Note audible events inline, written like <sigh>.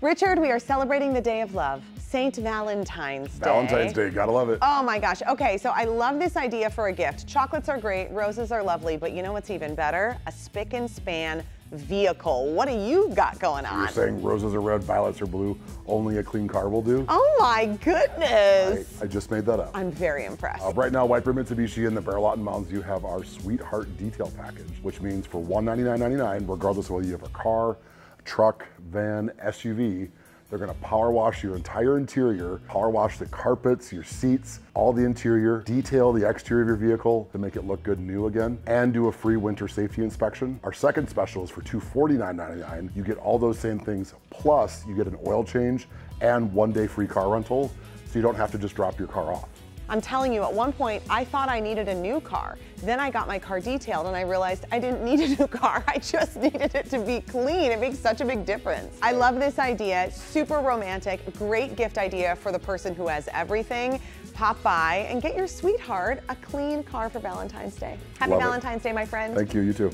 Richard, we are celebrating the day of love, St. Valentine's Day. Valentine's Day, gotta love it. Oh my gosh. Okay, so I love this idea for a gift. Chocolates are great, roses are lovely, but you know what's even better? A spick and span vehicle. What do you got going on? You're saying roses are red, violets are blue, only a clean car will do? Oh my goodness. I, I just made that up. I'm very impressed. Uh, right now, White Whitebread Mitsubishi and the Bear Lot and Mounds, you have our Sweetheart Detail Package, which means for $199.99, regardless of whether you have a car, truck, van, SUV. They're gonna power wash your entire interior, power wash the carpets, your seats, all the interior, detail the exterior of your vehicle to make it look good new again, and do a free winter safety inspection. Our second special is for $249.99. You get all those same things, plus you get an oil change and one day free car rental, so you don't have to just drop your car off. I'm telling you, at one point, I thought I needed a new car. Then I got my car detailed and I realized I didn't need a new car. <laughs> I just needed it to be clean. It makes such a big difference. I love this idea. Super romantic. Great gift idea for the person who has everything. Pop by and get your sweetheart a clean car for Valentine's Day. Happy Love it. Valentine's Day, my friend. Thank you, you too.